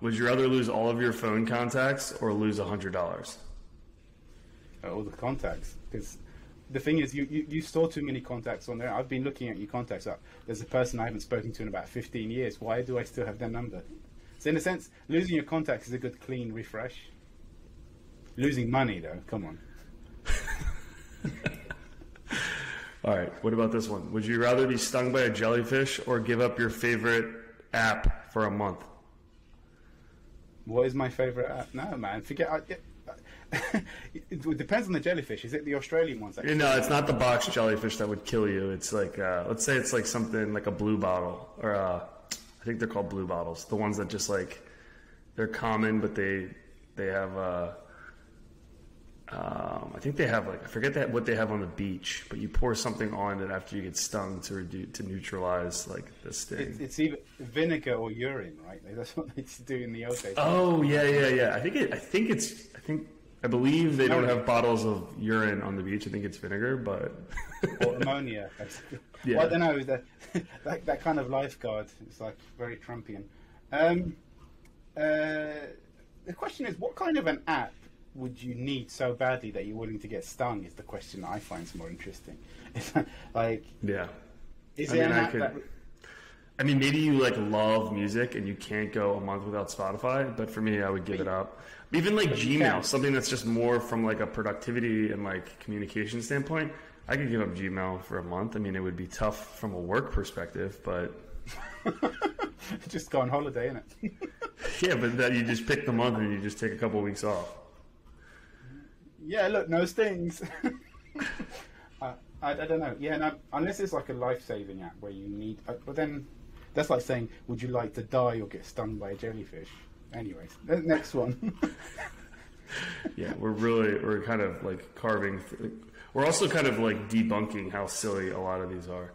Would you rather lose all of your phone contacts or lose hundred dollars? all the contacts because the thing is, you, you, you store too many contacts on there. I've been looking at your contacts. Up. There's a person I haven't spoken to in about 15 years. Why do I still have their number? So in a sense, losing your contacts is a good clean refresh. Losing money, though, come on. All right. What about this one? Would you rather be stung by a jellyfish or give up your favorite app for a month? What is my favorite app? No, man. Forget. I, it depends on the jellyfish. Is it the Australian ones? Actually? No, it's not the box jellyfish that would kill you. It's like, uh, let's say it's like something like a blue bottle, or uh, I think they're called blue bottles. The ones that just like they're common, but they they have. Uh, think they have like I forget that what they have on the beach, but you pour something on it after you get stung to reduce to neutralize like the sting. It's, it's either vinegar or urine, right? That's what they do in the ocean. Oh yeah, yeah, yeah. I think it. I think it's. I think I believe they don't have bottles of urine on the beach. I think it's vinegar, but or ammonia. yeah. Well, I don't know. That, that that kind of lifeguard is like very Trumpian. Um, uh, the question is, what kind of an app would you need so badly that you're willing to get stung? Is the question that I find more interesting. like, yeah, is I mean, an I could, that? I mean, maybe you like love music and you can't go a month without Spotify, but for me, I would give it up. Even like Gmail, something that's just more from like a productivity and like communication standpoint. I could give up Gmail for a month. I mean, it would be tough from a work perspective, but just go on holiday, isn't it? yeah, but then you just pick the month and you just take a couple of weeks off. Yeah, look, no stings. uh, I, I, don't know. Yeah, no, unless it's like a life-saving app where you need. Uh, but then that's like saying, would you like to die or get stung by a jellyfish? Anyways, next one. yeah, we're really we're kind of like carving. We're also kind of like debunking how silly a lot of these are.